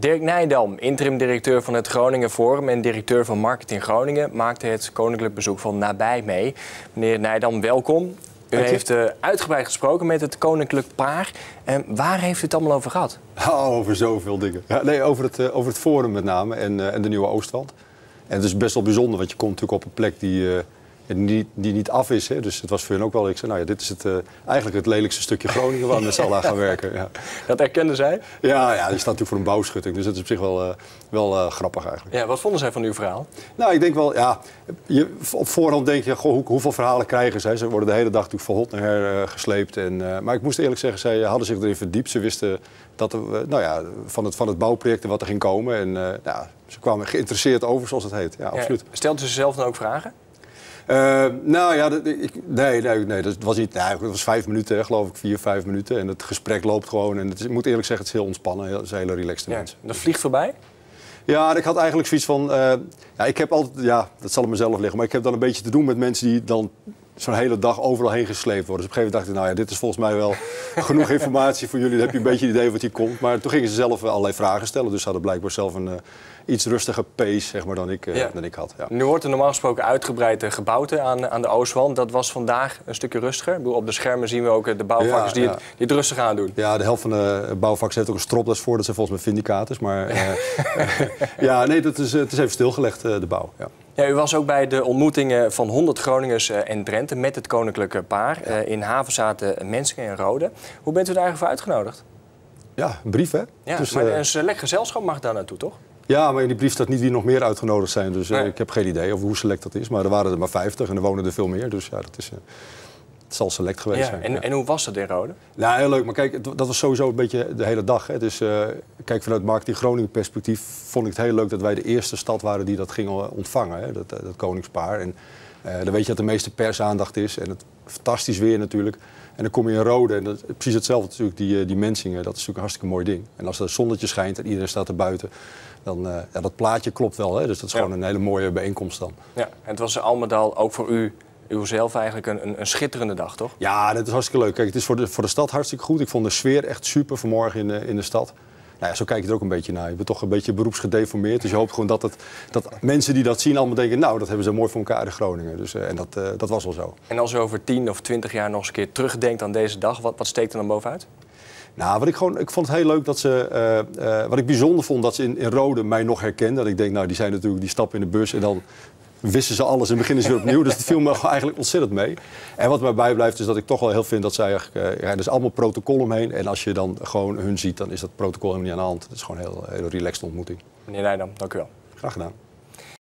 Dirk Nijdam, interim-directeur van het Groningen Forum en directeur van Marketing Groningen, maakte het koninklijk bezoek van nabij mee. Meneer Nijdam, welkom. U heeft uh, uitgebreid gesproken met het koninklijk paar. En waar heeft u het allemaal over gehad? Oh, over zoveel dingen. Ja, nee, over het, uh, over het Forum met name en, uh, en de Nieuwe Oostwand. En het is best wel bijzonder, want je komt natuurlijk op een plek die die, die niet af is. Hè. Dus het was voor hen ook wel. Ik zei, nou ja, dit is het, uh, eigenlijk het lelijkste stukje Groningen waar we met z'n allen gaan werken. Ja. Dat erkenden zij? Ja, ja, die staat natuurlijk voor een bouwschutting. Dus dat is op zich wel, uh, wel uh, grappig eigenlijk. Ja, wat vonden zij van uw verhaal? Nou, ik denk wel, ja, je, op voorhand denk je, goh, hoe, hoeveel verhalen krijgen zij? Ze worden de hele dag natuurlijk van hot naar her gesleept. En, maar ik moest eerlijk zeggen, zij hadden zich erin verdiept. Ze wisten dat er, nou ja, van, het, van het bouwproject en wat er ging komen. En nou, ze kwamen geïnteresseerd over, zoals het heet. Ja, absoluut. Ja, stelden ze zelf dan ook vragen? Uh, nou ja, dat, ik, nee, nee, nee, dat was niet. Nou, het was vijf minuten, geloof ik, vier, vijf minuten. En het gesprek loopt gewoon. En het, ik moet eerlijk zeggen, het is heel ontspannen. Het is een hele relaxed ja, mensen. Dat vliegt voorbij? Ja, ik had eigenlijk zoiets van. Uh, ja, ik heb altijd, ja, dat zal op mezelf liggen, maar ik heb dan een beetje te doen met mensen die dan zo'n hele dag overal heen gesleept worden. Dus op een gegeven moment dacht ik, nou ja, dit is volgens mij wel genoeg informatie voor jullie. Dan heb je een beetje het idee wat hier komt. Maar toen gingen ze zelf allerlei vragen stellen. Dus ze hadden blijkbaar zelf een uh, iets rustiger pace zeg maar, dan, ik, uh, ja. dan ik had. Ja. Nu wordt er normaal gesproken uitgebreid uh, gebouwd aan, aan de Oostwand. Dat was vandaag een stukje rustiger. Op de schermen zien we ook de bouwvakkers die, het, die het rustig aan doen. Ja, de helft van de bouwvakkers heeft ook een stropdas voor. Dat zijn volgens mij vindicators. Maar ja, nee, dat is, het is even stilgelegd, de bouw. Ja. U was ook bij de ontmoetingen van 100 Groningers en Drenthe met het koninklijke paar. Ja. in Havenzaten, Mensingen en Rode. Hoe bent u daar eigenlijk voor uitgenodigd? Ja, een brief hè? Ja, dus, maar een select gezelschap mag daar naartoe, toch? Ja, maar in die brief staat niet wie nog meer uitgenodigd zijn. Dus nee. ik heb geen idee over hoe select dat is. Maar er waren er maar 50 en er wonen er veel meer. Dus ja, dat is... Het zal select geweest ja, zijn. En, ja. en hoe was dat in Rode? Ja, heel leuk. Maar kijk, dat was sowieso een beetje de hele dag. Hè. Dus uh, kijk, vanuit marketing Groningen perspectief vond ik het heel leuk dat wij de eerste stad waren die dat gingen ontvangen. Hè, dat, dat koningspaar. En uh, dan weet je dat de meeste persaandacht is. En het fantastisch weer natuurlijk. En dan kom je in Rode en dat is precies hetzelfde natuurlijk, die, die mensingen. Dat is natuurlijk een hartstikke mooi ding. En als het zonnetje schijnt en iedereen staat er buiten, dan uh, ja, dat plaatje klopt wel. Hè? Dus dat is ja. gewoon een hele mooie bijeenkomst dan. Ja, en het was al met al ook voor u, uzelf eigenlijk een, een, een, schitterende dag, toch? Ja, dat is hartstikke leuk. Kijk, het is voor de, voor de stad hartstikke goed. Ik vond de sfeer echt super vanmorgen in de, in de stad. Nou ja, zo kijk je er ook een beetje naar. Je bent toch een beetje beroepsgedeformeerd. Dus je hoopt gewoon dat, het, dat mensen die dat zien allemaal denken... nou, dat hebben ze mooi voor elkaar in Groningen. Dus, uh, en dat, uh, dat was wel zo. En als u over 10 of 20 jaar nog eens een keer terugdenkt aan deze dag... wat, wat steekt er dan bovenuit? Nou, wat ik, gewoon, ik vond het heel leuk dat ze. Uh, uh, wat ik bijzonder vond, dat ze in, in Rode mij nog herkenden. Dat ik denk, nou, die zijn natuurlijk, die stappen in de bus en dan wisten ze alles en beginnen ze weer opnieuw. dus dat viel me eigenlijk ontzettend mee. En wat mij bijblijft is dat ik toch wel heel vind dat zij eigenlijk... Uh, ja, er is allemaal protocol omheen. En als je dan gewoon hun ziet, dan is dat protocol helemaal niet aan de hand. Het is gewoon een heel, heel relaxed ontmoeting. Meneer Nijdam, dank u wel. Graag gedaan.